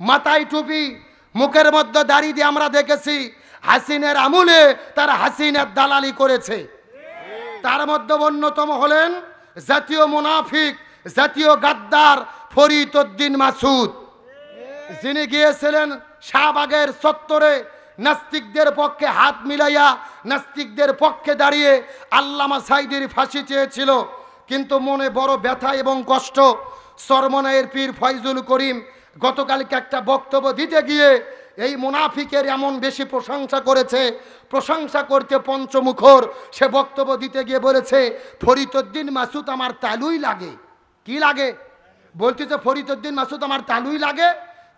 মাথায় টুপি, মুখের মধ্যে দাড়ি দিয়ে আমরা দেখেছি হাসিনের আমুলে তারা হাসিনের দালালি করেছে। তার মধ্যে অন্যতম হলেন জাতীয় মুনাফিক, জাতীয় গাদ্দার ফরিদ উদ্দিন মাসুদ। যিনি গিয়েছিলেন শাহবাগের চত্বরে নাস্তিকদের পক্ষে হাত মিলাইয়া, নাস্তিকদের পক্ষে দাঁড়িয়ে আল্লামা সাইদির ফাঁসি চেয়েছিল। কিন্তু মনে বড় ব্যথা এবং কষ্ট। সরমনায়ের পীর ফয়জুল করিম গতকালকে একটা বক্তব্য দিতে গিয়ে এই মুনাফিকের এমন বেশি প্রশংসা করেছে, প্রশংসা করতে পঞ্চমুখর, সে বক্তব্য দিতে গিয়ে বলেছে, ফরিদুদ্দিন মাসুদ আমার তালুই লাগে। কি লাগে? বলতেছে, ফরিদুদ্দিন মাসুদ আমার তালুই লাগে,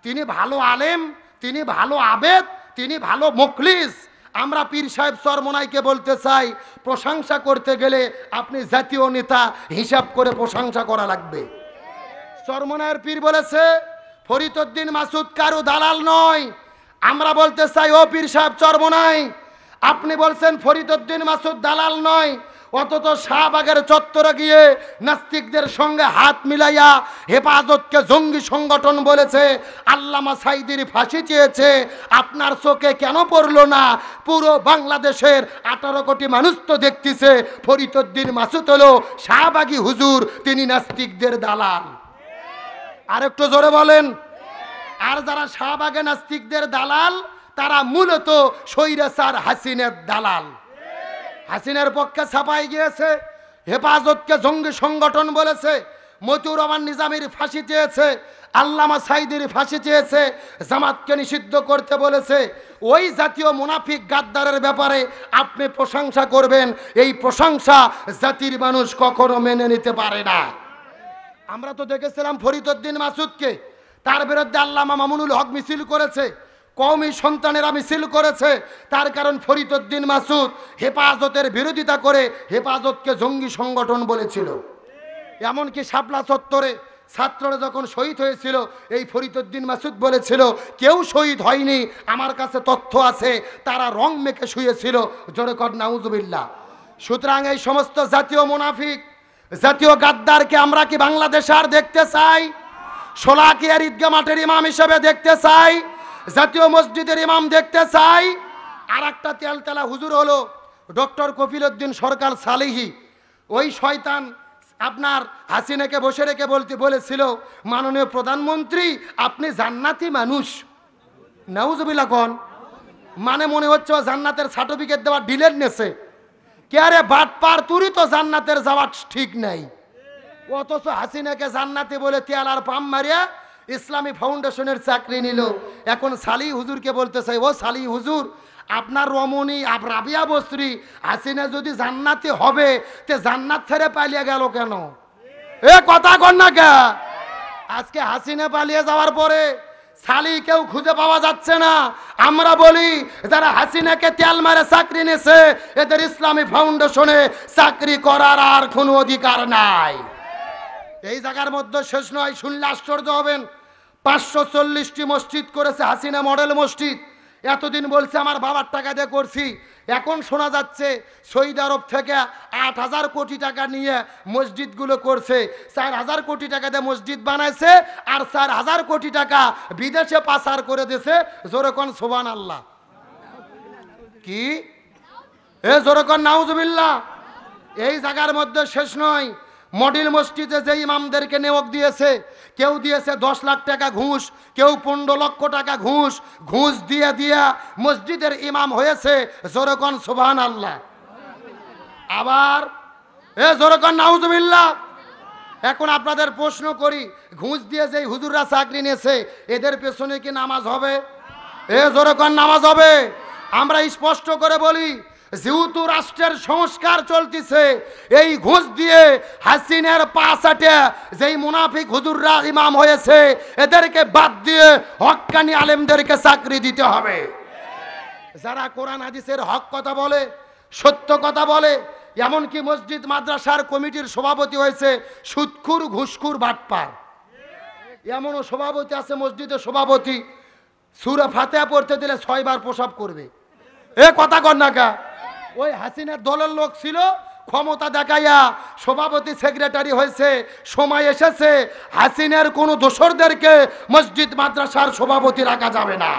তিনি ভালো আলেম, তিনি ভালো আবেদ, তিনি ভালো মুখলিস। আমরা পীর সাহেব সরমনাইকে বলতে চাই, প্রশংসা করতে গেলে আপনি জাতীয় নেতা হিসাব করে প্রশংসা করা লাগবে। সরমনায়ের পীর বলেছে ফরিদুদ্দিন মাসুদ কারু দালাল নয়। আমরা বলতে চাই, ও পীর সাহেব চরমনাই আপনি বলছেন ফরিদুদ্দিন মাসুদ দালাল নয়। অথচ শাহবাগের চত্বরে গিয়ে নাস্তিকদের সঙ্গে হাত মিলাইয়া হেফাজতকে জঙ্গি সংগঠন বলেছে। আল্লামা সাইদির ফাঁসি চেয়েছে। আপনার চোখে কেন পড়ল না? পুরো বাংলাদেশের আঠারো কোটি মানুষ তো দেখতেছে ফরিদুদ্দিন মাসুদ হলো শাহবাগী হুজুর, তিনি নাস্তিকদের দালাল। আর একটু জোরে বলেন। আর যারা শাহবাগে নাস্তিকদের দালাল, তারা মূলত সৈরাসার হাসিনের দালাল। হাসিনের পক্ষে ছাপাই গিয়েছে, হেফাজতকে জঙ্গি সংগঠন বলেছে, মতিউর রহমান নিজামের ফাঁসি চেয়েছে, আল্লামা সাইদির ফাঁসি চেয়েছে, জামাতকে নিষিদ্ধ করতে বলেছে। ওই জাতীয় মুনাফিক গাদ্দারের ব্যাপারে আপনি প্রশংসা করবেন, এই প্রশংসা জাতির মানুষ কখনো মেনে নিতে পারে না। আমরা তো দেখেছিলাম ফরিদুদ্দিন মাসুদকে। তার বিরুদ্ধে আল্লামা মামুনুল হক মিছিল করেছে, কওমি সন্তানেরা মিছিল করেছে। তার কারণ ফরিদুদ্দিন মাসুদ হেফাজতের বিরোধিতা করে হেফাজতকে জঙ্গি সংগঠন বলেছিল। এমনকি শাপলা চত্বরে ছাত্ররা যখন শহীদ হয়েছিল, এই ফরিদুদ্দিন মাসুদ বলেছিল, কেউ শহীদ হয়নি, আমার কাছে তথ্য আছে, তারা রং মেখে শুয়েছিল। জোরে কর নাউজুবিল্লা সুতরাং এই সমস্ত জাতীয় মুনাফিক জাতীয় গাদ্দারকে আমরা কি বাংলাদেশে আর দেখতে চাই? সোলাকিয়ার ঈদগা মাঠের ইমাম হিসেবে দেখতে চাই? জাতীয় মসজিদের ইমাম দেখতে চাই? আর একটা তেলতেলা হুজুর হলো ডক্টর কফিল উদ্দিন সরকার সালিহি। ওই শয়তান আপনার হাসিনাকে বসে রেখে বলতে বলেছিল, মাননীয় প্রধানমন্ত্রী, আপনি জান্নাতি মানুষ। নাউজুবিল্লা কন। মানে মনে হচ্ছে জান্নাতের সার্টিফিকেট দেওয়া ডিলেট নেছে। কে আরে বাট পার তুরি তো জান্নাতের যাওয়া ঠিক নাই। অথচ হাসিনাকে জান্নাতি বলে তেলার পাম মারিয়া ইসলামী ফাউন্ডেশনের চাকরি নিল। এখন সালি হুজুরকে বলতে চাই, ও সালি হুজুর, আপনার রমণী, আপ রাবিয়া বস্ত্রী, হাসিনা যদি জান্নাতি হবে, তে জান্নাত ছেড়ে পালিয়ে গেল কেন? এ কথা কর না কে? আজকে হাসিনা পালিয়ে যাওয়ার পরে সালি কেউ খুঁজে পাওয়া যাচ্ছে না। আমরা বলি, যারা হাসিনাকে তেল মারে চাকরি নিয়েছে এদের ইসলামী ফাউন্ডেশনে চাকরি করার আর কোনো অধিকার নাই। এই জায়গার মধ্যে শেষ নয়, শুনলে আশ্চর্য হবেন। পাঁচশো চল্লিশটি মসজিদ করেছে হাসিনা মডেল মসজিদ। এতদিন বলছে, আমার বাবার টাকা দিয়ে করছি। এখন শোনা যাচ্ছে সৌদি আরব থেকে আট হাজার কোটি টাকা নিয়ে মসজিদগুলো করছে। চার হাজার কোটি টাকা দিয়ে মসজিদ বানাইছে আর চার হাজার কোটি টাকা বিদেশে পাচার করে দিছে। জোরকন সোবান আল্লাহ কি? এ জোরকন নাউজবিল্লা এই জায়গার মধ্যে শেষ নয়। মডেল মসজিদে যে ইমামদেরকে নিয়োগ দিয়েছে, কেউ দিয়েছে দশ লাখ টাকা ঘুষ, কেউ পনেরো লক্ষ টাকা ঘুষ ঘুষ দিয়ে দিয়া মসজিদের ইমাম হয়েছে জোরকন সুবহান আল্লাহ আবার, এ জোরকন নাউজবিল্লা এখন আপনাদের প্রশ্ন করি, ঘুষ দিয়ে যে হুজুররা চাকরি নিয়েছে, এদের পেছনে কি নামাজ হবে? এ জোরকন নামাজ হবে। আমরা স্পষ্ট করে বলি যেহেতু রাষ্ট্রের সংস্কার চলতেছে, এই ঘুষ দিয়ে হাসিনের পাশাটে যেই মুনাফিক হুজুররা ইমাম হয়েছে, এদেরকে বাদ দিয়ে হক্কানি আলেমদেরকে চাকরি দিতে হবে। যারা কোরআন হাদিসের হক কথা বলে, সত্য কথা বলে, এমনকি মসজিদ, মাদ্রাসার কমিটির সভাপতি হয়েছে, সুৎখুর, ঘুষখুর, বাটপার। এমনও সভাপতি আছে, মসজিদের সভাপতি। সুরে ফাতেহা পড়তে দিলে ছয়বার প্রসাব করবে। এ কথা কর না ওই হাসিনার দলের লোক ছিল, ক্ষমতা দেখাইয়া সভাপতি, সেক্রেটারি হয়েছে, সময় এসেছে, হাসিনের কোনো দোসরদেরকে মসজিদ, মাদ্রাসার সভাপতি রাখা যাবে না।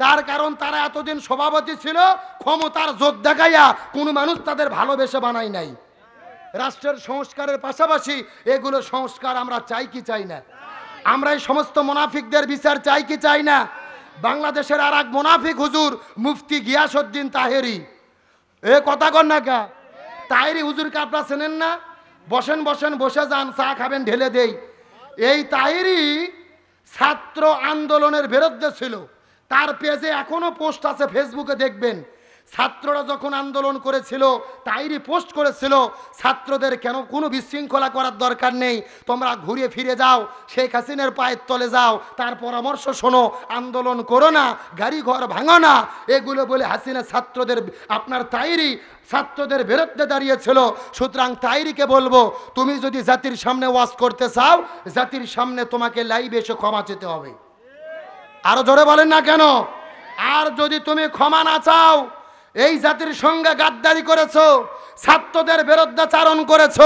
তার কারণ তারা এতদিন সভাপতি ছিল, ক্ষমতার জোর দেখাইয়া কোনো মানুষ তাদের ভালোবেসে বানাই নাই। রাষ্ট্রের সংস্কারের পাশাপাশি এগুলো সংস্কার আমরা চাই কি চাই না? আমরা এই সমস্ত মোনাফিকদের বিচার চাই কি চাই না? বাংলাদেশের আর এক মোনাফিক হুজুর মুফতি গিয়াসউদ্দিন তাহেরি এ কথা কর না কা। তাইরি হুজুরকে আপনারা চেনেন না? বসেন বসেন, বসে যান, চা খাবেন, ঢেলে দেই। এই তাইরি ছাত্র আন্দোলনের বিরুদ্ধে ছিল। তার পেজে এখনও পোস্ট আছে ফেসবুকে দেখবেন। ছাত্ররা যখন আন্দোলন করেছিল তাইরই পোস্ট করেছিল, ছাত্রদের কেন কোনো বিশৃঙ্খলা করার দরকার নেই, তোমরা ঘুরে ফিরে যাও, শেখ হাসিনের পায়ের তলে যাও, তার পরামর্শ শোনো, আন্দোলন করো না, গাড়ি ঘর ভাঙো না, এগুলো বলে হাসিনা ছাত্রদের, আপনার তাইরি ছাত্রদের বিরুদ্ধে দাঁড়িয়েছিল। সুতরাং তাইরিকে বলব, তুমি যদি জাতির সামনে ওয়াজ করতে চাও, জাতির সামনে তোমাকে লাইভ এসে ক্ষমা চেতে হবে। আরও জোরে বলেন না কেন? আর যদি তুমি ক্ষমা না চাও এই জাতির সঙ্গে গাদ্দারি করেছ, ছাত্রদের বিরুদ্ধাচারণ করেছ,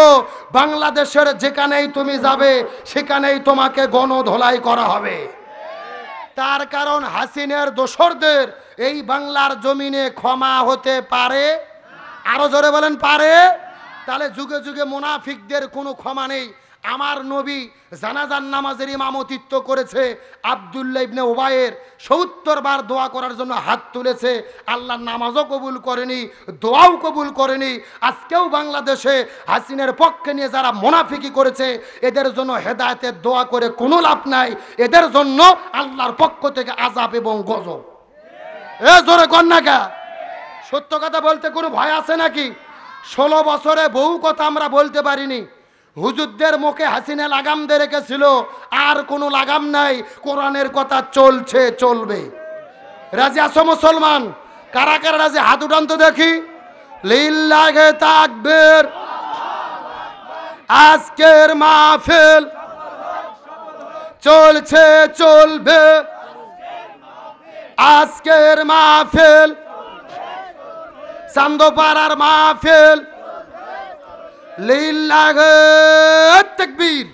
বাংলাদেশের যেখানেই তুমি যাবে, সেখানেই তোমাকে গণধোলাই করা হবে। তার কারণ হাসিনের দোসরদের এই বাংলার জমিনে ক্ষমা হতে পারে? আরও জোরে বলেন, পারে? তাহলে যুগে যুগে মোনাফিকদের কোনো ক্ষমা নেই। আমার নবী জানাজান নামাজের ইমামতিত্ব করেছে আবদুল্লাহ ইবনে ওবায়ের সত্তর বার দোয়া করার জন্য হাত তুলেছে। আল্লাহ নামাজও কবুল করেনি, দোয়াও কবুল করেনি। আজকেও বাংলাদেশে হাসিনের পক্ষে নিয়ে যারা মোনাফিকি করেছে, এদের জন্য হেদায়তের দোয়া করে কোনো লাভ নাই। এদের জন্য আল্লাহর পক্ষ থেকে আজাব এবং গজব। এ জোরে কন্যাকা সত্য কথা বলতে কোনো ভয় আছে নাকি? ষোলো বছরে বহু কথা আমরা বলতে পারিনি। হুজুরদের মুখে হাসিনা লাগাম দিয়ে রেখেছিল। আর কোনো লাগাম নাই, কোরআনের কথা চলছে, চলবে। রাজি আছো মুসলমান? কারা কারা রাজি? হাত উঠান তো দেখি। লিল্লাহে তাকবীর। আজকের মাহফিল চলছে, চলবে। আজকের মাহফিল চান্দপাড়ার মাহফিল লিল্লাহে তাকবীর